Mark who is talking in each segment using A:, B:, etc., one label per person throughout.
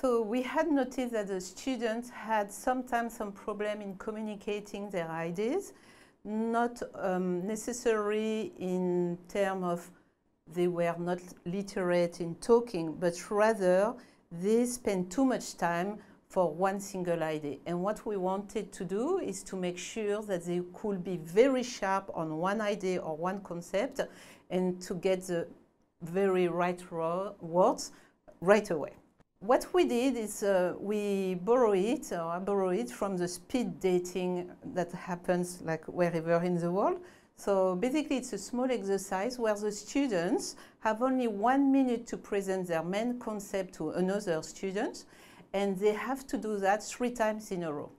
A: So we had noticed that the students had sometimes some problem in communicating their ideas, not um, necessarily in terms of they were not literate in talking, but rather they spend too much time for one single idea. And what we wanted to do is to make sure that they could be very sharp on one idea or one concept and to get the very right words right away. What we did is uh, we borrow it, or I borrow it from the speed dating that happens like wherever in the world. So basically it's a small exercise where the students have only one minute to present their main concept to another student and they have to do that three times in a row.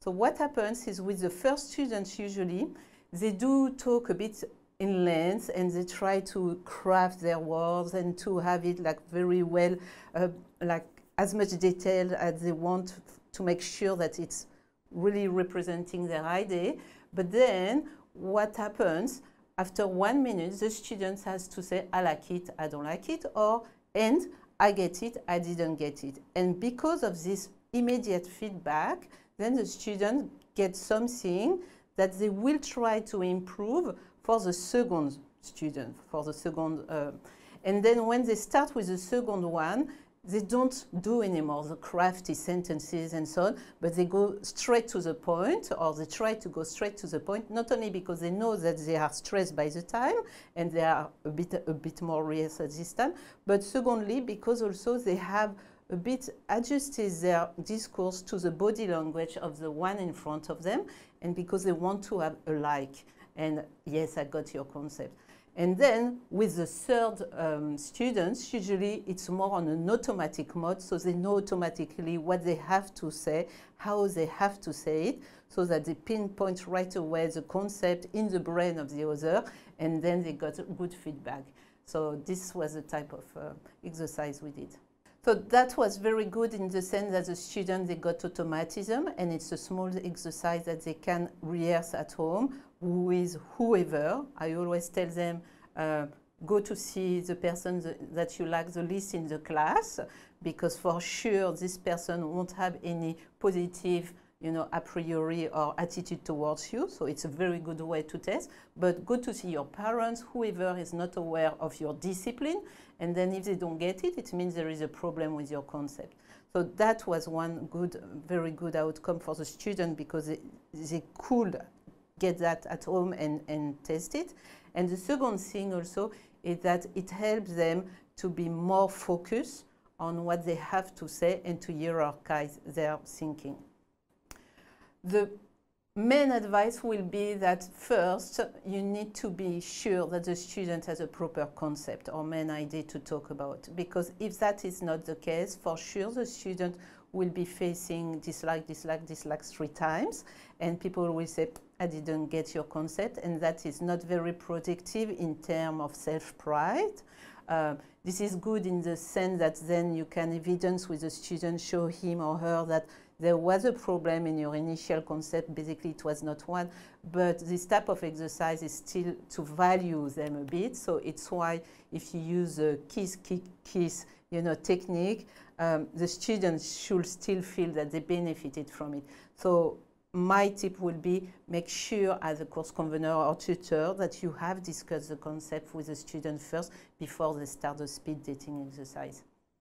A: So what happens is with the first students usually, they do talk a bit in length and they try to craft their words and to have it like very well, uh, like as much detail as they want to make sure that it's really representing their idea. But then what happens after one minute, the students has to say, I like it, I don't like it, or and I get it, I didn't get it. And because of this immediate feedback, then the student gets something that they will try to improve for the second student, for the second. Uh, and then when they start with the second one, they don't do anymore the crafty sentences and so on, but they go straight to the point, or they try to go straight to the point, not only because they know that they are stressed by the time, and they are a bit, a bit more rehearsed at this time, but secondly, because also they have a bit adjusted their discourse to the body language of the one in front of them, and because they want to have a like, and yes, I got your concept. And then with the third um, students, usually it's more on an automatic mode, so they know automatically what they have to say, how they have to say it, so that they pinpoint right away the concept in the brain of the other, and then they got good feedback. So this was the type of uh, exercise we did. So that was very good in the sense that the students, they got automatism and it's a small exercise that they can rehearse at home with whoever. I always tell them, uh, go to see the person that you like the least in the class because for sure this person won't have any positive you know, a priori or attitude towards you. So it's a very good way to test. But go to see your parents, whoever is not aware of your discipline. And then if they don't get it, it means there is a problem with your concept. So that was one good, very good outcome for the student because they, they could get that at home and, and test it. And the second thing also is that it helps them to be more focused on what they have to say and to hierarchize their thinking. The main advice will be that first you need to be sure that the student has a proper concept or main idea to talk about because if that is not the case for sure the student will be facing dislike dislike dislike three times and people will say I didn't get your concept and that is not very productive in terms of self-pride uh, this is good in the sense that then you can evidence with the student show him or her that there was a problem in your initial concept. Basically, it was not one. But this type of exercise is still to value them a bit. So it's why if you use a kiss, kick, kiss, you know, technique, um, the students should still feel that they benefited from it. So my tip will be make sure as a course convener or tutor that you have discussed the concept with the student first before they start the speed dating exercise.